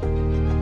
Bye.